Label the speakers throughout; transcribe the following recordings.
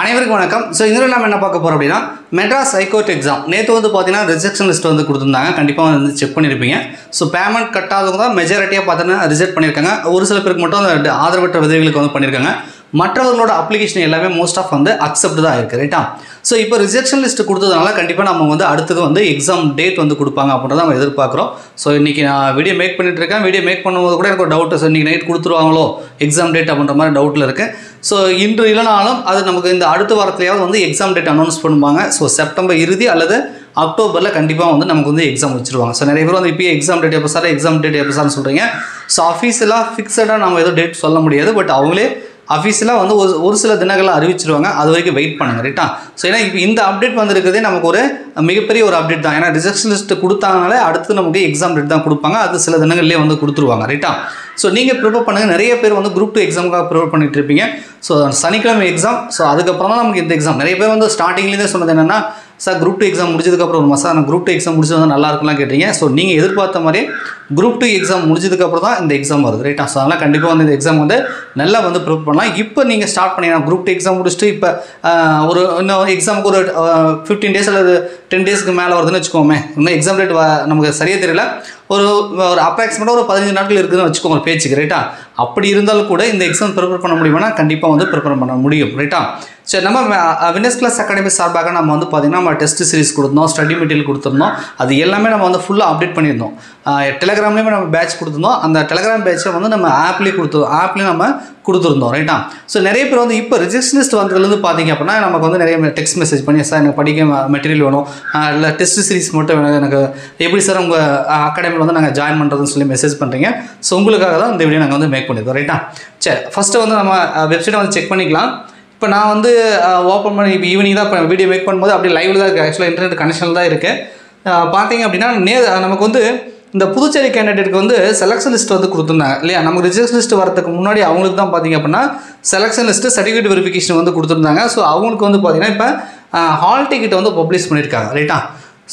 Speaker 1: அனைவருக்கும் வணக்கம். ஸோ இதில் நம்ம என்ன பார்க்க போகிறோம் அப்படின்னா மெட்ராஸ் ஹைகோர்ட் எக்ஸாம் நேற்று வந்து பார்த்தீங்கன்னா ரிஜெக்ஷன் லிஸ்ட் வந்து கொடுத்துருந்தாங்க. கண்டிப்பாக வந்து செக் பண்ணியிருப்பீங்க ஸோ பேமெண்ட் கட்டாதவங்க தான் மெஜாரிட்டியாக பார்த்தீங்கன்னா ரிஜெக்ட் பண்ணியிருக்காங்க. ஒரு சில பேருக்கு மட்டும் அந்த ஆதரவற்ற விதவிகளுக்கு வந்து பண்ணியிருக்காங்க. மற்றவர்களோட அப்ளிகேஷன் எல்லாமே மோஸ்ட் ஆஃப் வந்து அக்செப்ட் தான் இருக்குது ரைட்டா ஸோ இப்போ ரிஜெக்ஷன் லிஸ்ட் கொடுத்ததுனால கண்டிப்பாக நம்ம வந்து அடுத்தது வந்து எக்ஸாம் டேட் வந்து கொடுப்பாங்க அப்படின்றத நம்ம எதிர்பார்க்குறோம். ஸோ இன்றைக்கி நான் வீடியோ மேக் பண்ணிட்டு இருக்கேன். வீடியோ மேக் பண்ணும்போது கூட எனக்கு ஒரு டவுட் ஸோ இன்றைக்கி நைட் கொடுத்துருவாங்களோ? எக்ஸாம் டேட் அப்படின்ற மாதிரி டவுட்டில் இருக்குது ஸோ இன்று இல்லைனாலும் அது நமக்கு இந்த அடுத்த வாரத்துலையாவது வந்து எக்ஸாம் டேட் அனௌன்ஸ் பண்ணுவாங்க. ஸோ செப்டம்பர் இறுதி அல்லது அக்டோபரில் கண்டிப்பாக வந்து நமக்கு வந்து எக்ஸாம் வச்சுருவாங்க. ஸோ நிறைய பேர் வந்து இப்போயே எக்ஸாம் டேட் எப்போ சார் எக்ஸாம் டேட் எப்போ சார்னு சொல்கிறீங்க ஸோ அஃபீஷியலாக ஃபிக்ஸடாக நம்ம எதுவும் டேட் சொல்ல முடியாது. பட் அவங்களே அஃபீஷியலாக வந்து ஒரு ஒரு சில தினங்களில் அறிவிச்சிருவாங்க. அது வரைக்கும் வெயிட் பண்ணுங்கள் ரைட்டா ஸோ ஏன்னா இப்போ இந்த அப்டேட் வந்திருக்கிறதே நமக்கு ஒரு மிகப்பெரிய ஒரு அப்டேட் தான். ஏன்னா ரிஜெக்ஷன் லிஸ்ட்டு கொடுத்தாங்கனாலே அடுத்து நமக்கு எக்ஸாம் டேட் தான் கொடுப்பாங்க. அது சில தினங்கள்லேயே வந்து கொடுத்துருவாங்க. ரைட்டா ஸோ நீங்கள் ப்ரிப்பேர் பண்ணுங்கள் நிறைய பேர் வந்து குரூப் டூ எக்ஸாமுக்காக ப்ரிப்பேர் பண்ணிட்டு இருப்பீங்க. ஸோ சனிக்கிழமை எக்ஸாம் ஸோ அதுக்கப்புறம் தான் நமக்கு இந்த எக்ஸாம் நிறைய பேர் வந்து ஸ்டார்டிங்லேயே சொன்னது என்னென்னா சார் குரூப் டூ எக்ஸாம் முடிஞ்சதுக்கப்புறம் ஒரு மாதம் ஆனால் குரூப் டூ எக்ஸாம் முடிச்சது வந்து நல்லா இருக்கும்லாம் கேட்டீங்க ஸோ நீங்கள் எதிர்பார்த்த மாதிரி குரூப் டூ எக்ஸாம் முடிஞ்சதுக்கப்புறம் தான் இந்த எக்ஸாம் வருது. ரைட்டா ஸோ அதனால் கண்டிப்பாக வந்து இந்த எக்ஸாம் வந்து நல்லா வந்து ப்ரிப்பேர் பண்ணலாம். இப்போ நீங்கள் ஸ்டார்ட் பண்ணீங்கன்னா குரூப் டூ எக்ஸாம் முடிச்சுட்டு இப்போ ஒரு இன்னும் எக்ஸாமுக்கு ஒரு ஃபிஃப்டீன் டேஸ் அல்லது டென் டேஸ்க்கு மேலே வருதுன்னு வச்சுக்கோமே. இன்னும் எக்ஸாம் டேட் நமக்கு சரியாக தெரியல. ஒரு ஒரு அப்ராக்சிமேட்டாக ஒரு பதினஞ்சு நாட்கள் இருக்குதுன்னு வச்சுக்கோங்க ஒரு பேச்சுக்கு. ரைட்டா அப்படி இருந்தாலும் கூட இந்த எக்ஸாம் ப்ரிப்பேர் பண்ண முடியுமானா கண்டிப்பாக வந்து ப்ரிப்பேர் பண்ண முடியும். ரைட்டா சரி நம்ம வினஸ் கிளாஸ் அகாடமி சார்பாக நம்ம வந்து பார்த்திங்கன்னா நம்ம டெஸ்ட் சீரிஸ் கொடுத்தோம் ஸ்டடி மெட்டீரியல் கொடுத்துருந்தோம். அது எல்லாமே நம்ம வந்து ஃபுல்லாக அப்டேட் பண்ணியிருந்தோம். டெலகிராம்லேயுமே நம்ம பேட்ச் கொடுத்துருந்தோம். அந்த டெலகிராம் பேட்சை வந்து நம்ம ஆப்லேயே கொடுத்து ஆப்லேயும் நம்ம கொடுத்துருந்தோம் ரைட்டா ஸோ நிறைய பேர் வந்து இப்போ ரிஜிஸ்டரிஸ்ட் வந்ததுலேருந்து பார்த்திங்க அப்படின்னா நமக்கு வந்து நிறைய டெக்ஸ்ட் மெசேஜ் பண்ணி சார் எனக்கு படிக்க மெட்டீரியல் வேணும். இல்லை டெஸ்ட் சீரிஸ் மட்டும் வேணும். எனக்கு எப்படி சார் உங்கள் அகாடமியில் வந்து நாங்கள் ஜாயின் பண்ணுறதுன்னு சொல்லி மெசேஜ் பண்ணுறீங்க ஸோ உங்களுக்காக தான் இந்த வீடியோ நாங்கள் வந்து மேக் பண்ணியிருக்கோம் ரைட்டா சரி ஃபஸ்ட்டு வந்து நம்ம வெப்சைட்டை வந்து செக் பண்ணிக்கலாம். இப்போ நான் வந்து ஓப்பன் பண்ணி இப்போ ஈவினிங் தான் இப்போ வீடியோ மேக் பண்ணும்போது அப்படியே லைவில் தான் இருக்குது ஆக்சுவலாக இன்டர்நெட் கனெக்ஷன் தான் இருக்குது பார்த்தீங்க அப்படின்னா நே நமக்கு வந்து இந்த புதுச்சேரி கேண்டிடேட்டுக்கு வந்து செலெக்ஷன் லிஸ்ட் வந்து கொடுத்துருந்தாங்க இல்லையா? நமக்கு ரிஜெக்ட் லிஸ்ட் வரதுக்கு முன்னாடி அவங்களுக்கு தான் பார்த்தீங்க அப்படின்னா செலெக்ஷன் லிஸ்ட்டு சர்டிஃபிகேட் வெரிஃபிகேஷன் வந்து கொடுத்துருந்தாங்க. ஸோ அவங்களுக்கு வந்து பார்த்தீங்கன்னா இப்போ ஹால் டிக்கெட் வந்து பப்ளிஷ் பண்ணியிருக்காங்க ரைட்டா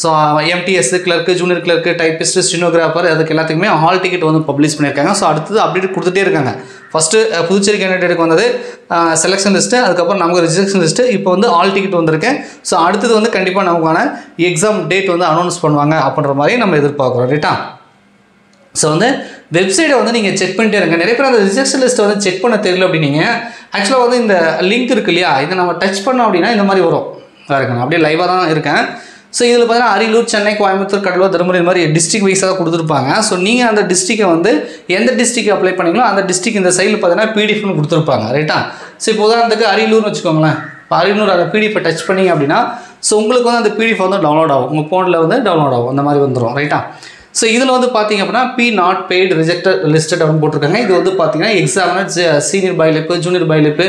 Speaker 1: so MTS clerk junior clerk typist stenographer அதுக்கு எல்லாத்துக்குமே ஹால் டிக்கெட் வந்து பப்ளிஷ் பண்ணியிருக்காங்க. ஸோ அடுத்தது அப்டேட் கொடுத்துட்டே இருக்காங்க. ஃபஸ்ட்டு புதுச்சேரி கேண்டிடேட்டுக்கு வந்தது செலெக்ஷன் லிஸ்ட்டு அதுக்கப்புறம் நமக்கு ரிஜெக்ஷன் லிஸ்ட்டு இப்போ வந்து ஆல் டிக்கெட் வந்திருக்கேன் ஸோ அடுத்தது வந்து கண்டிப்பாக நமக்கான எக்ஸாம் டேட் வந்து அனௌன்ஸ் பண்ணுவாங்க அப்படின்ற மாதிரி நம்ம எதிர்பார்க்குறோம் ரைட்டா ஸோ வந்து வெப்சைட்டை வந்து நீங்கள் செக் பண்ணிட்டே இருங்க. நிறைய பேர் அந்த ரிஜெக்ஷன் லிஸ்ட்டை வந்து செக் பண்ண தெரியல அப்படின்னீங்க. ஆக்சுவலாக வந்து இந்த லிங்க் இருக்கு இல்லையா? இதை நம்ம டச் பண்ணோம் அப்படின்னா இந்த மாதிரி வரும். பாருங்க நான் அப்படியே லைவாக தான் இருக்கேன். ஸோ இதில் பார்த்தீங்கன்னா அரியலூர் சென்னை கோயம்புத்தூர் கடலூர் தருமபுரி இந்த மாதிரி டிஸ்ட்ரிக் வைஸாக கொடுத்துருப்பாங்க. ஸோ நீங்கள் அந்த டிஸ்ட்ரிக்கை வந்து எந்த டிஸ்ட்ரிக்கு அப்ளை பண்ணீங்களோ அந்த டிஸ்ட்ரிக் இந்த சைடில் பார்த்தீங்கன்னா பிடிஎஃப்னு கொடுத்துருப்பாங்க. ரைட்டா ஸோ இப்போ உதாரணத்துக்கு அரியலூர்னு வச்சுக்கோங்களேன். இப்போ அரியலூர் அந்த பிடிஎஃபை டச் பண்ணீங்க அப்படின்னா ஸோ உங்களுக்கு வந்து அந்த பிடிஎஃப் வந்து டவுன்லோட் ஆகும். உங்கள் ஃபோனில் வந்து டவுன்லோட் ஆகும். அந்த மாதிரி வந்துடும் ரைட்டா ஸோ இதில் வந்து பார்த்தீங்க அப்படின்னா B not paid rejected listed அப்படின்னு போட்டிருக்காங்க. இது வந்து பார்த்தீங்கன்னா examiner senior bailiff junior bailiff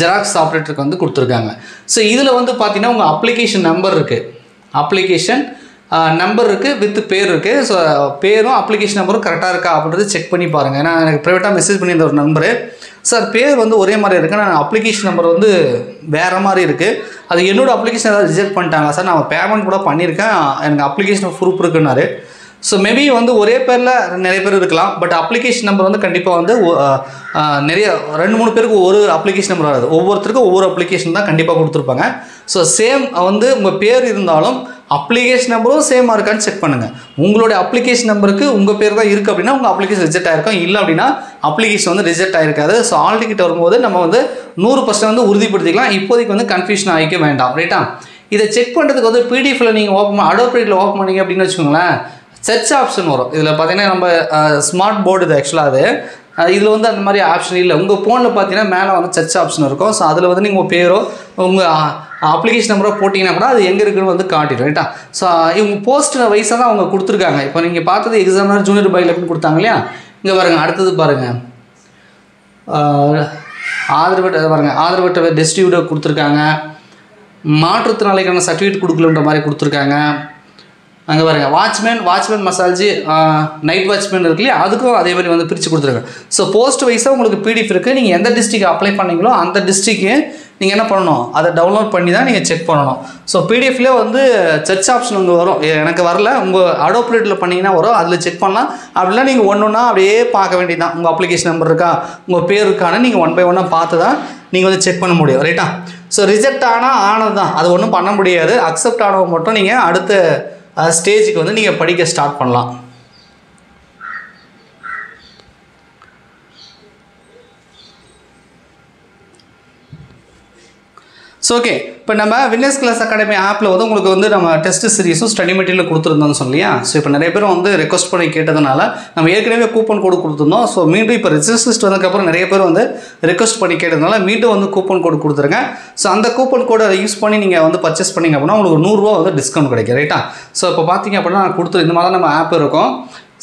Speaker 1: xerox ஆப்ரேட்டருக்கு வந்து கொடுத்துருக்காங்க. ஸோ இதில் வந்து பார்த்தீங்கன்னா உங்கள் அப்ளிகேஷன் நம்பர் இருக்குது அப்ளிகேஷன் நம்பர் இருக்குது வித் பேர் இருக்குது ஸோ பேரும் அப்ளிகேஷன் நம்பரும் கரெக்டாக இருக்கா அப்படின்றது செக் பண்ணி பாருங்கள் ஏன்னா எனக்கு ப்ரைவேட்டாக மெசேஜ் பண்ணியிருந்த ஒரு நம்பரு சார் பேர் வந்து ஒரே மாதிரி இருக்குது நான் அப்ளிகேஷன் நம்பர் வந்து வேறு மாதிரி இருக்குது அது என்னோடய அப்ளிகேஷன் ஏதாவது ரிஜெக்ட் பண்ணிட்டாங்க சார் நான் பேமெண்ட் கூட பண்ணியிருக்கேன். எனக்கு அப்ளிகேஷன் ப்ரூஃப் இருக்குன்னாரு. ஸோ மேபி வந்து ஒரே பேரில் நிறைய பேர் இருக்கலாம் பட் அப்ளிகேஷன் நம்பர் வந்து கண்டிப்பாக வந்து நிறைய ரெண்டு மூணு பேருக்கு ஒரு அப்ளிகேஷன் நம்பர் வராது. ஒவ்வொருத்தருக்கும் ஒவ்வொரு அப்ளிகேஷன் தான் கண்டிப்பாக கொடுத்துருப்பாங்க. ஸோ சேம் வந்து உங்கள் பேர் இருந்தாலும் அப்ளிகேஷன் நம்பரும் சேமாக இருக்கான்னு செக் பண்ணுங்கள் உங்களுடைய அப்ளிகேஷன் நம்பருக்கு உங்கள் பேர் தான் இருக்குது அப்படின்னா உங்கள் அப்ளிகேஷன் ரிஜெக்ட் ஆயிருக்கும். இல்லை அப்படின்னா அப்ளிகேஷன் வந்து ரிஜெக்ட் ஆயிருக்காது. ஸோ ஆல்டிகிட்ட வரும்போது நம்ம வந்து நூறு பர்சன்ட் வந்து உறுதிப்படுத்திக்கலாம். இப்போதைக்கு வந்து கன்ஃபியூஷன் ஆகிக்க வேண்டாம். ரைட்டா இதை செக் பண்ணுறதுக்கு வந்து பிடிஎஃப்ல நீங்கள் ஓப்பன் அடோப்ரேட்டில் ஓப்பன் பண்ணீங்க அப்படின்னு வச்சுக்கோங்களேன் சர்ச் ஆப்ஷன் வரும். இதில் பார்த்தீங்கன்னா நம்ம ஸ்மார்ட் போர்டு இது ஆக்சுவலாக அது. இதில் வந்து அந்த மாதிரி ஆப்ஷன் இல்லை. உங்கள் ஃபோனில் பார்த்தீங்கன்னா மேலே வந்து சர்ச் ஆப்ஷன் இருக்கும். ஸோ அதில் வந்து நீங்கள் உங்கள் பேரோ உங்கள் அப்ளிகேஷன் நம்பரோ போட்டிங்கன்னா கூட அது எங்கே இருக்குன்னு வந்து காட்டிடும். ரைட்டா ஸோ இவங்க போஸ்ட் வைஸாக தான் அவங்க கொடுத்துருக்காங்க. இப்போ நீங்கள் பார்த்தது எக்ஸாமினர் ஜூனியர் பையில் கொடுத்தாங்க இல்லையா? இங்கே பாருங்கள் அடுத்தது பாருங்கள் ஆதரவட்ட பாருங்கள் ஆதரவட்ட டிஸ்ட்ரிபியூட்டர் கொடுத்துருக்காங்க. மாற்றுத்திறனாளிக்கான சர்டிஃபிகேட் கொடுக்கலன்ற மாதிரி கொடுத்துருக்காங்க. அங்கே பாருங்க வாட்ச்மேன் வாட்ச்மேன் மசாலஜி நைட் வாட்ச்மேன் இருக்கு இல்லையா? அதுக்கும் அதே மாதிரி வந்து பிரித்து கொடுத்துருங்க ஸோ போஸ்ட் வைஸாக உங்களுக்கு பிடிஎஃப் இருக்குது நீங்கள் எந்த டிஸ்ட்ரிக் அப்ளை பண்ணீங்களோ அந்த டிஸ்ட்ரிக்கு நீங்கள் என்ன பண்ணணும்? அதை டவுன்லோட் பண்ணி தான் நீங்கள் செக் பண்ணணும். ஸோ பிடிஎஃப்லேயே வந்து சர்ச் ஆப்ஷன் உங்கள் வரும். எனக்கு வரல. உங்கள் அடோப்ரேட்டில் பண்ணிங்கன்னா வரும். அதில் செக் பண்ணலாம். அப்படிலாம் நீங்கள் ஒன்று ஒன்றா அப்படியே பார்க்க வேண்டியதான் உங்கள் அப்ளிகேஷன் நம்பர் இருக்கா? உங்கள் பேர் இருக்கான்னு நீங்கள் ஒன் பை ஒன்னாக பார்த்து தான் நீங்கள் வந்து செக் பண்ண முடியும். ரைட்டா ஸோ ரிஜெக்ட் ஆனால் ஆனது தான் அது ஒன்றும் பண்ண முடியாது. அக்செப்ட் ஆனவங்க மட்டும் நீங்கள் அடுத்த ஸ்டேஜுக்கு வந்து நீங்கள் படிக்க ஸ்டார்ட் பண்ணலாம். ஸோ ஓகே இப்போ நம்ம வின்னர்ஸ் கிளாஸ் அகாடமி ஆப்பில் வந்து உங்களுக்கு வந்து நம்ம டெஸ்ட் சீரிஸும் ஸ்டடி மெட்டீரியல் கொடுத்துருந்தோம்னு சொல்லியா? ஸோ இப்போ நிறைய பேர் வந்து ரெக்வஸ்ட் பண்ணி கேட்டதுனால நம்ம ஏற்கனவே கூப்பன் கோடு கொடுத்துருந்தோம். ஸோ மீண்டும் இப்போ ரிஜிஸ்டர்ஸ்ட் வந்ததுக்கப்புறம் நிறைய பேர் வந்து ரெக்வஸ்ட் பண்ணி கேட்டதுனால மீண்டும் வந்து கூப்பன் கோடு கொடுத்துருங்க. ஸோ அந்த கூப்பன் கோடை யூஸ் பண்ணி நீங்கள் வந்து பர்ச்சேஸ் பண்ணீங்க அப்படின்னா உங்களுக்கு நூறுரூவா வந்து டிஸ்கவுண்ட் கிடைக்கும் ரைட்டா ஸோ இப்போ பார்த்தீங்க அப்படின்னா நான் கொடுத்துரு இந்த மாதிரி தான் நம்ம ஆப் இருக்கும்.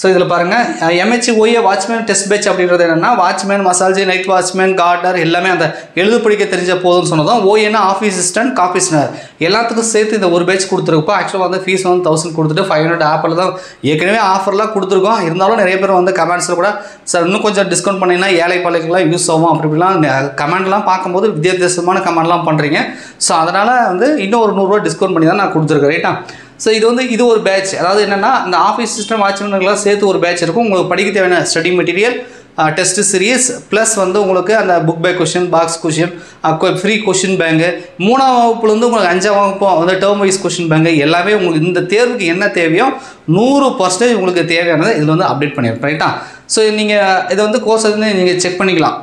Speaker 1: ஸோ இதில் பாருங்கள் MH OA watchman test batch அப்படின்றது என்னென்னா வாட்ச்மேன் மசால்ஜி நைட் வாட்ச்மேன் கார்டர் எல்லாமே அந்த எழுது படிக்க தெரிஞ்ச போதும்னு சொன்னதும் ஓஏனா ஆஃபீஸ் அசிஸ்டன்ட் காஃபீஸ்னர் எல்லாத்துக்கும் சேர்த்து இந்த ஒரு பேட்ச் கொடுத்துருப்போம் ஆக்சுவலாக வந்து ஃபீஸ் வந்து தௌசண்ட் கொடுத்துட்டு ஃபைவ் ஹண்ட்ரட் ஆப்பில் தான் ஏற்கனவே ஆஃபர்லாம் கொடுத்துருக்கோம். இருந்தாலும் நிறைய பேர் வந்து கமெண்ட்ஸில் கூட சார் இன்னும் கொஞ்சம் டிஸ்கவுண்ட் பண்ணிங்கன்னா ஏழை பாலைக்கெல்லாம் யூஸ் ஆகும். அப்படி இப்படிலாம் கமெண்ட்லாம் பார்க்கும்போது வித்தியாசமான கமெண்ட்லாம் பண்ணுறீங்க ஸோ அதனால் வந்து இன்னும் ஒரு நூறுரூவா டிஸ்கவுண்ட் பண்ணி தான் நான் கொடுத்துருக்கேன். ரைட்டா ஸோ இது வந்து இது ஒரு பேட்ச் அதாவது என்னென்னா இந்த ஆஃபீஸ் சிஸ்டம் வாட்ச்மேன்களாம் சேர்த்து ஒரு பேட்ச் இருக்கும். உங்களுக்கு படிக்க தேவையான study material test series plus வந்து உங்களுக்கு அந்த book by question box question free question bank மூணாம் வகுப்புலேருந்து உங்களுக்கு அஞ்சாம் வகுப்பு வந்து டேர்ம் வைஸ் கொஷின் பேங்கு எல்லாமே உங்களுக்கு இந்த தேர்வுக்கு என்ன தேவையோ நூறு பர்சன்டேஜ் உங்களுக்கு தேவையானதை இதில் வந்து அப்டேட் பண்ணியிருப்பேன் ரைட்டா ஸோ நீங்கள் இதை வந்து கோர்ஸ் வந்து நீங்கள் செக் பண்ணிக்கலாம்.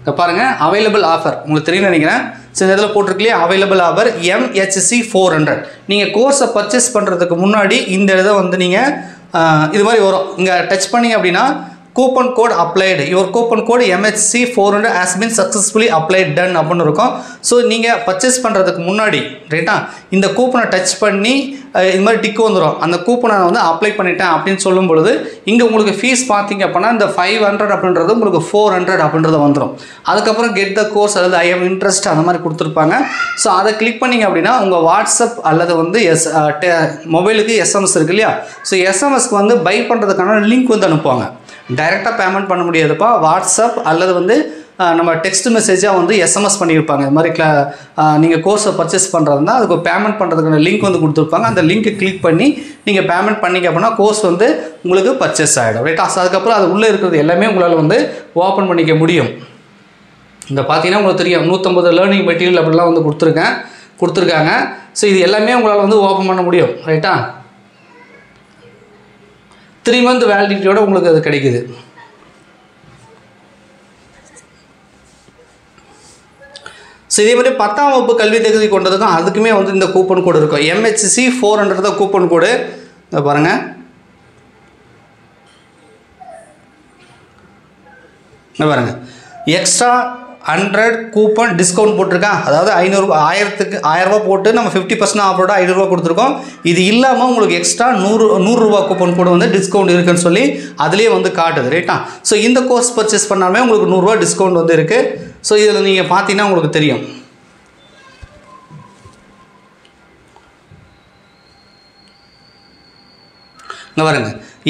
Speaker 1: இப்போ பாருங்கள் அவைலபிள் ஆஃபர் உங்களுக்கு தெரியும் நினைக்கிறேன். ஸோ இந்த இதில் போட்டிருக்கலையே available our MHC four hundred நீங்கள் கோர்ஸை பர்ச்சேஸ் பண்ணுறதுக்கு முன்னாடி இந்த இதை வந்து நீங்கள் இது மாதிரி வரும். இங்கே டச் பண்ணிங்க அப்படின்னா coupon code applied your coupon code MHC four hundred has been successfully applied done அப்படின்னு இருக்கும். ஸோ நீங்கள் பர்ச்சேஸ் பண்ணுறதுக்கு முன்னாடி ரைட்டா இந்த கூப்பனை டச் பண்ணி இது மாதிரி டிக்கு வந்துடும் அந்த கூப்பனை நான் வந்து அப்ளை பண்ணிட்டேன் அப்படின்னு சொல்லும் பொழுது இங்கே உங்களுக்கு ஃபீஸ் பார்த்தீங்க அப்படின்னா இந்த ஃபைவ் ஹண்ட்ரட் அப்படின்றது உங்களுக்கு ஃபோர் ஹண்ட்ரட் அப்படின்றது வந்துடும் அதுக்கப்புறம் கெட் த கோர்ஸ் அல்லது ஐ எம் இன்ட்ரெஸ்ட் அந்த மாதிரி கொடுத்துருப்பாங்க. ஸோ அதை கிளிக் பண்ணிங்க அப்படின்னா உங்கள் வாட்ஸ்அப் அல்லது வந்து எஸ் மொபைலுக்கு எஸ்எம்எஸ் இருக்கு இல்லையா? ஸோ எஸ்எம்எஸ்க்கு வந்து பை பண்ணுறதுக்கான லிங்க் வந்து அனுப்புவாங்க. டைரெக்டாக பேமெண்ட் பண்ண முடியாதுப்பா. வாட்ஸ்அப் அல்லது வந்து நம்ம டெக்ஸ்ட் மெசேஜாக வந்து எஸ்எம்எஸ் பண்ணியிருப்பாங்க. இது மாதிரி கிளா நீங்கள் கோர்ஸை பர்ச்சேஸ் பண்ணுறதுனா அதுக்கு பேமெண்ட் பண்ணுறதுக்கான லிங்க் வந்து கொடுத்துருப்பாங்க. அந்த லிங்க்கை கிளிக் பண்ணி நீங்கள் பேமெண்ட் பண்ணிங்க அப்படின்னா கோர்ஸ் வந்து உங்களுக்கு பர்ச்சேஸ் ஆகிடும் ரைட்டா அதுக்கப்புறம் அது உள்ளே இருக்கிறது எல்லாமே உங்களால் வந்து ஓப்பன் பண்ணிக்க முடியும். இந்த பார்த்தீங்கன்னா உங்களுக்கு தெரியும். நூற்றம்பது லேர்னிங் மெட்டீரியல் அப்படிலாம் வந்து கொடுத்துருக்கேன். கொடுத்துருக்காங்க. ஸோ இது எல்லாமே உங்களால் வந்து ஓப்பன் பண்ண முடியும். ரைட்டா த்ரீ மந்த் வேலிடிட்டியோட உங்களுக்கு அது கிடைக்குது. ஸோ இதே மாதிரி பத்தாம் வகுப்பு கல்வி தகுதி கொண்டதுக்கும் அதுக்குமே வந்து இந்த கூப்பன் கோடு இருக்கும். எம்ஹெச்சி ஃபோர் ஹண்ட்ரட் தான் கூப்பன் கோடு இதை பாருங்கள் இங்க பாருங்க. எக்ஸ்ட்ரா ஹண்ட்ரட் கூப்பன் டிஸ்கவுண்ட் போட்டிருக்கேன். அதாவது ஐநூறுரூபா ஆயிரத்துக்கு ஆயிரரூபா போட்டு நம்ம ஃபிஃப்டி பர்சன்ட் ஆஃபரோட ஐநூறுரூவா கொடுத்துருக்கோம். இது இல்லாமல் உங்களுக்கு எக்ஸ்ட்ரா நூறு நூறுரூவா கூப்பன் கூட வந்து டிஸ்கவுண்ட் இருக்குன்னு சொல்லி அதுலேயே வந்து காட்டுது ரைட்டா ஸோ இந்த கோர்ஸ் பர்ச்சேஸ் பண்ணாலுமே உங்களுக்கு நூறுரூவா டிஸ்கவுண்ட் வந்து இருக்குது ஸோ இதில் நீங்கள் பார்த்தீங்கன்னா உங்களுக்கு தெரியும். இங்கே பாருங்க.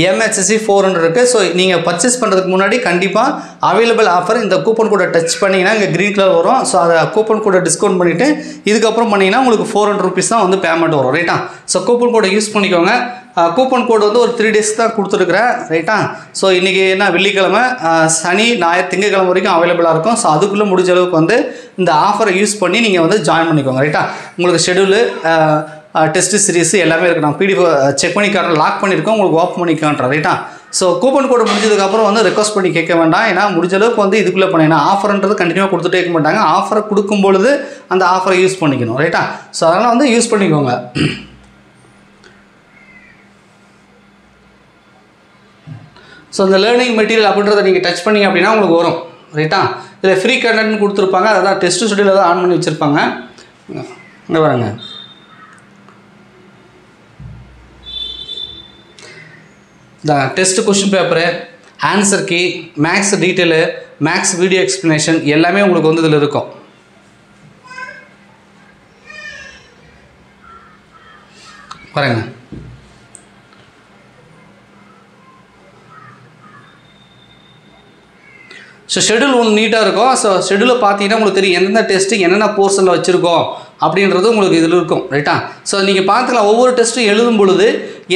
Speaker 1: எம்ஹெச்சி ஃபோர் ஹண்ட்ரட் இருக்குது ஸோ நீங்கள் பர்ச்சேஸ் பண்ணுறதுக்கு முன்னாடி கண்டிப்பாக அவைலபிள் ஆஃபர் இந்த கூப்பன் கூட டச் பண்ணிங்கன்னா இங்கே க்ரீன் கலர் வரும். ஸோ அதை கூப்பன் கூட டிஸ்கவுண்ட் பண்ணிவிட்டு இதுக்கப்புறம் பண்ணிங்கன்னா உங்களுக்கு ஃபோர் ஹண்ட்ரட் ருபீஸ் தான் வந்து பேமெண்ட் வரும். ரைட்டா ஸோ கூப்பன் கோடை யூஸ் பண்ணிக்கோங்க. கூப்பன் கோடு வந்து ஒரு த்ரீ டேஸ் தான் கொடுத்துருக்குறேன். ரைட்டா ஸோ இன்றைக்கி என்ன? வெள்ளிக்கிழமை. சனி ஞாயிறு திங்கக்கிழமை வரைக்கும் அவைலபிளாக இருக்கும். ஸோ அதுக்குள்ளே முடிஞ்ச அளவுக்கு வந்து இந்த ஆஃபரை யூஸ் பண்ணி நீங்கள் வந்து ஜாயின் பண்ணிக்கோங்க. ரைட்டா உங்களுக்கு ஷெடியூலு டெஸ்ட் சீரிஸ் எல்லாமே இருக்குது நான் பிடிஎஃப் செக் பண்ணி காட்டுறேன். லாக் பண்ணியிருக்கோம். உங்களுக்கு ஆஃப் பண்ணி காட்டுறேன். ரைட்டா ஸோ கூப்பன் கோடு முடிஞ்சதுக்கப்புறம் வந்து ரெக்வஸ்ட் பண்ணி கேட்க வேண்டாம். ஏன்னா முடிஞ்ச அளவுக்கு வந்து இதுக்குள்ளே பண்ணேன் ஆஃபர்ன்றது கண்டினியூவாக கொடுத்துட்டே இருக்க மாட்டாங்க. ஆஃபரை கொடுக்கும்பொழுது அந்த ஆஃபரை யூஸ் பண்ணிக்கணும். ரைட்டா ஸோ அதனால் வந்து யூஸ் பண்ணிக்கோங்க. ஸோ இந்த லேர்னிங் மெட்டீரியல் அப்படின்றத நீங்கள் டச் பண்ணீங்க அப்படின்னா உங்களுக்கு வரும். ரைட்டா இதில் ஃப்ரீ கண்டென்ட் கொடுத்துருப்பாங்க. அதான் டெஸ்ட் ஸ்டுடியோவில் தான் ஆன் பண்ணி வச்சுருப்பாங்க. இங்கே வரேங்க இந்த test question paper answer key marks detail marks video explanation எல்லாமே உங்களுக்கு வந்து இதில் இருக்கும். பாருங்க. ஸோ ஷெடியூல் ஒன்று நீட்டாக இருக்கும். ஸோ ஷெடியூலை பார்த்தீங்கன்னா உங்களுக்கு தெரியும் எந்தெந்த டெஸ்ட்டு என்னென்ன போர்ஷனில் வச்சுருக்கோம் அப்படின்றது உங்களுக்கு இதில் இருக்கும் ரைட்டா ஸோ நீங்கள் பார்த்துக்கலாம். ஒவ்வொரு டெஸ்ட்டும் எழுதும் பொழுது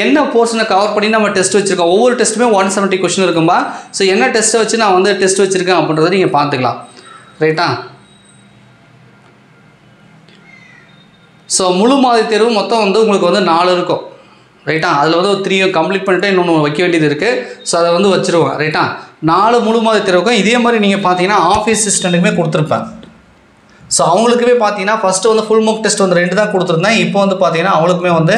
Speaker 1: என்ன போர்ஷனை கவர் பண்ணி நம்ம டெஸ்ட் வச்சுருக்கோம்? ஒவ்வொரு டெஸ்ட்டுமே ஒன் செவன்ட்டி கொஷின் இருக்கும்பா. ஸோ என்ன டெஸ்ட்டை வச்சு நான் வந்து டெஸ்ட் வச்சுருக்கேன் அப்படின்றத நீங்கள் பார்த்துக்கலாம். ரைட்டா ஸோ முழு மாதிரி தேர்வு மொத்தம் வந்து உங்களுக்கு வந்து நாலு இருக்கும். ரைட்டா அதில் வந்து ஒரு த்ரீயை கம்ப்ளீட் பண்ணிட்டு இன்னொன்று வைக்க வேண்டியது இருக்குது ஸோ அதை வந்து வச்சுருவோம். ரைட்டா நாலு முழு மாதிரி தேர்வுக்கும் இதே மாதிரி நீங்கள் பார்த்தீங்கன்னா ஆஃபீஸ் சிஸ்டண்ட்டுக்குமே கொடுத்துருப்பேன். ஸோ அவங்களுக்குமே பார்த்தீங்கன்னா ஃபஸ்ட்டு வந்து ஃபுல் மார்க் டெஸ்ட் வந்து ரெண்டு தான் கொடுத்துருந்தேன். இப்போ வந்து பார்த்தீங்கன்னா அவங்களுக்குமே வந்து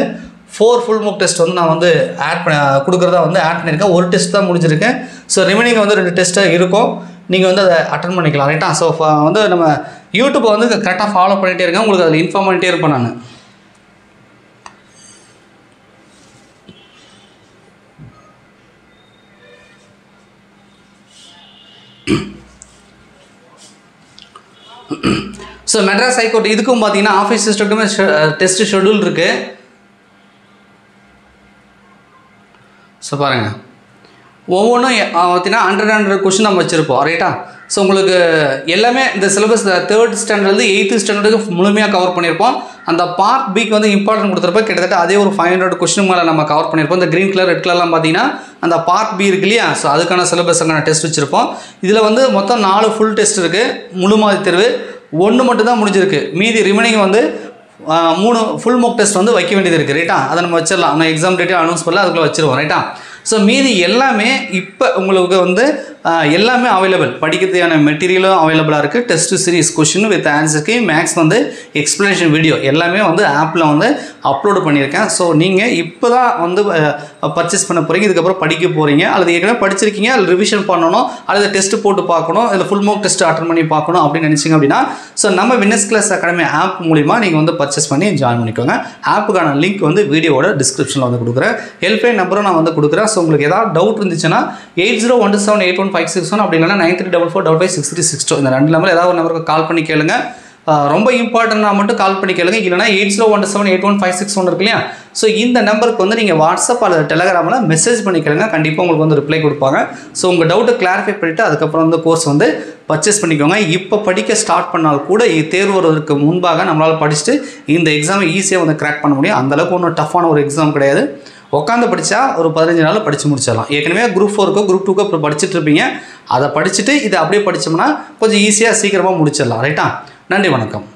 Speaker 1: ஃபோர் ஃபுல் மூக் டெஸ்ட் வந்து நான் வந்து ஆட் பண்ண கொடுக்குறதா வந்து ஆட் பண்ணியிருக்கேன். ஒரு டெஸ்ட் தான் முடிஞ்சிருக்கேன் ஸோ ரிமைனிங் வந்து ரெண்டு டெஸ்ட்டு இருக்கும். நீங்கள் வந்து அதை அட்டன் பண்ணிக்கலாம் ரைட்டா ஸோ வந்து நம்ம யூடியூப்பை வந்து கரெக்டாக ஃபாலோ பண்ணிகிட்டே இருக்கேன். உங்களுக்கு அதில் இன்ஃபார்ம் பண்ணிகிட்டே இருப்பேன் நான். ஸோ மெட்ராஸ் ஹைகோர்ட் இதுக்கும் பார்த்தீங்கன்னா ஆஃபீஸ் சிஸ்டத்துக்குமே டெஸ்ட் ஷெடியூல் இருக்குது ஸோ பாருங்கள் ஒவ்வொன்றும் பார்த்தீங்கன்னா ஹண்ட்ரட் ஹண்ட்ரட் கொஷின் நம்ம வச்சுருப்போம். ரைட்டா ஸோ உங்களுக்கு எல்லாமே இந்த சிலபஸ் தேர்ட் ஸ்டாண்டர்ட்லேருந்து எயித்து ஸ்டாண்டர்டுக்கு முழுமையாக கவர் பண்ணியிருப்போம். அந்த பார்ட் பிக்கு வந்து இம்பார்ட்டன்ட் கொடுத்துருப்போம் கிட்டத்தட்ட அதே ஒரு ஃபைவ் ஹண்ட்ரட் கொஸ்டின் மேலே நம்ம கவர் பண்ணியிருப்போம். இந்த க்ரீன் கலர் ரெட் கலர்லாம் பார்த்தீங்கன்னா அந்த பார்ட் பி இருக்கு இல்லையா? ஸோ அதுக்கான சிலபஸுக்கான டெஸ்ட் வச்சுருப்போம். இதில் வந்து மொத்தம் நாலு ஃபுல் டெஸ்ட் இருக்குது முழு மாதிரி தேர்வு. ஒன்று மட்டும் தான் முடிஞ்சிருக்கு. மீதி ரிமைனிங் வந்து மூணு ஃபுல் மோக் டெஸ்ட் வந்து வைக்க வேண்டியது இருக்குது ரைட்டா அதை நம்ம வச்சிடலாம். நான் எக்ஸாம் டேட்டே அனௌன்ஸ் பண்ணல அதுக்குள்ளே வச்சிருவோம் ரைட்டா ஸோ மீதி எல்லாமே இப்போ உங்களுக்கு வந்து எல்லாமே அவைலபிள் படிக்கிறதுக்கான மெட்டீரியலும் அவைலபிளாக இருக்குது டெஸ்ட் சீரிஸ் கொஷின் வித் ஆன்சருக்கு மேக்ஸ் வந்து எக்ஸ்ப்ளனேஷன் வீடியோ எல்லாமே வந்து ஆப்பில் வந்து அப்லோடு பண்ணியிருக்கேன். ஸோ நீங்கள் இப்போ தான் வந்து பர்ச்சேஸ் பண்ண போகிறீங்க இதுக்கப்புறம் படிக்க போகிறீங்க அல்லது ஏற்கனவே படிச்சிருக்கீங்க. அல்லது ரிவிஷன் பண்ணணும். அல்லது டெஸ்ட் போட்டு பார்க்கணும். இல்லை ஃபுல் மோக் டெஸ்ட் அட்டன் பண்ணி பார்க்கணும் அப்படின்னு நினச்சிங்க அப்படின்னா ஸோ நம்ம வின்னஸ் கிளாஸ் அகாடமி ஆப் மூலிமா நீங்கள் வந்து பர்ச்சேஸ் பண்ணி ஜாயின் பண்ணிக்கோங்க. ஆப்புக்கான லிங்க் வந்து வீடியோவோட டிஸ்கிரிப்ஷனில் வந்து கொடுக்குறேன். ஹெல்ப்லைன் நம்பரும் நான் வந்து கொடுக்குறேன். ஸோ உங்களுக்கு ஏதாவது டவுட் இருந்துச்சுன்னா eight zero one seven eight one five six one அப்படி இல்லைனா nine three double four double five six three six two இந்த ரெண்டு நம்பர் ஏதாவது ஒரு நம்பருக்கு கால் பண்ணி கேளுங்க. ரொம்ப இம்பார்ட்டன்னா மட்டும் கால் பண்ணி கேளுங்க. இல்லைனா eight zero one seven eight one five six one இருக்கு இல்லையா? ஸோ இந்த நம்பருக்கு வந்து நீங்கள் வாட்ஸ்அப் அல்லது டெலகிராமில் மெசேஜ் பண்ணி கேளுங்க. கண்டிப்பாக உங்களுக்கு வந்து ரிப்ளை கொடுப்பாங்க. ஸோ உங்கள் டவுட்டை கிளாரிஃபை பண்ணிவிட்டு அதுக்கப்புறம் வந்து கோர்ஸ் வந்து பர்ச்சேஸ் பண்ணிக்கோங்க. இப்போ படிக்க ஸ்டார்ட் பண்ணால் கூட தேர்வு வருவதற்கு முன்பாக நம்மளால் படிச்சுட்டு இந்த எக்ஸாமை ஈஸியாக வந்து கிராக் பண்ண முடியும். அந்தளவுக்கு ஒன்றும் டஃப்பான ஒரு எக்ஸாம் கிடையாது. உட்காந்து படித்தா ஒரு பதினஞ்சு நாள் படித்து முடிச்சிடலாம். ஏற்கனவே குரூப் ஃபோருக்கோ குரூப் டூக்கோ இப்போ படிச்சுட்டு இருப்பீங்க அதை படிச்சுட்டு இதை அப்படியே படித்தோம்னா கொஞ்சம் ஈஸியாக சீக்கிரமாக முடிச்சிடலாம். ரைட்டா நன்றி வணக்கம்.